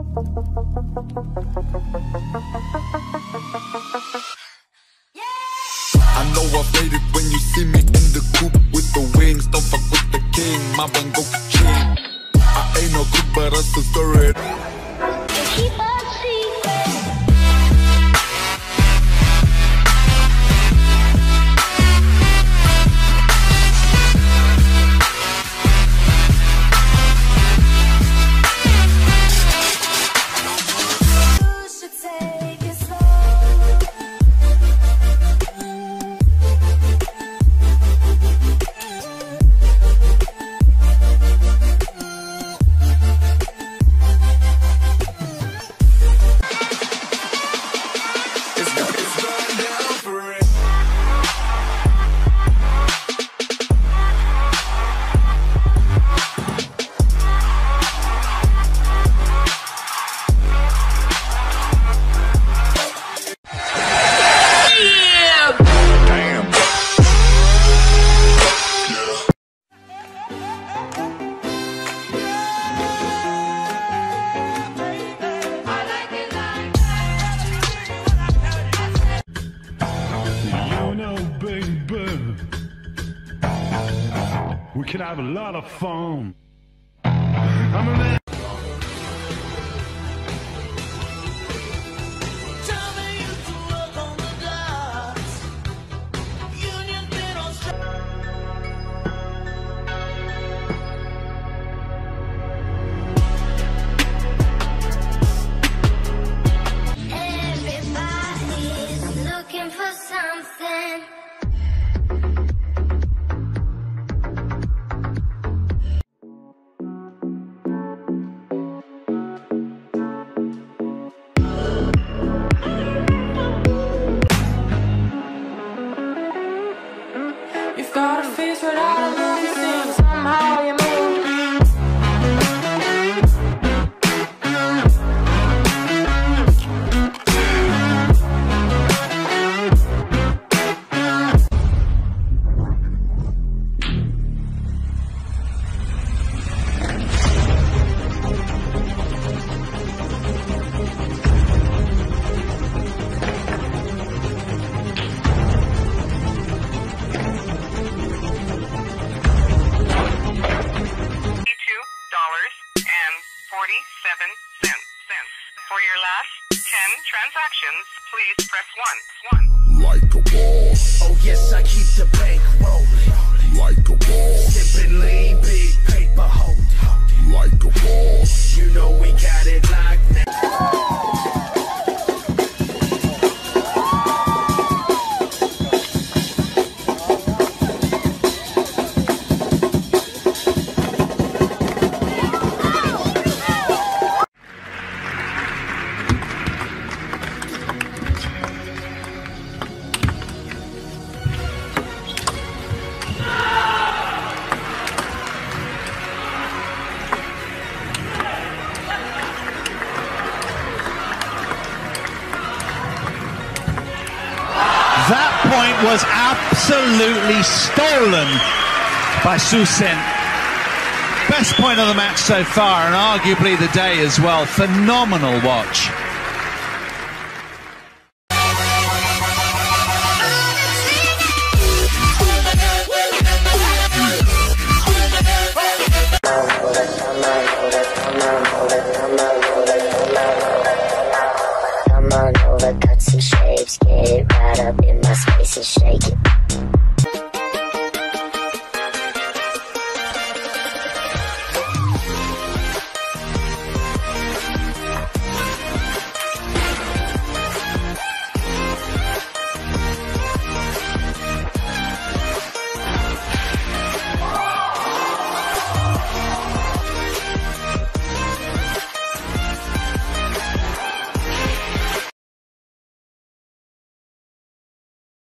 I know I made it when you see me in the coop with the wings. Don't fuck with the king, my bango king. I ain't no cook, but I still stir it. We can have a lot of fun. I'm a man. Looking for something. Got a face right out of dollars and forty-seven cents. Cents. For your last ten transactions, please press one. One. Like a boss, point was absolutely stolen by Susin. Best point of the match so far, and arguably the day as well. Phenomenal watch. Come on over, cut some shapes, get right up in my space and shake it.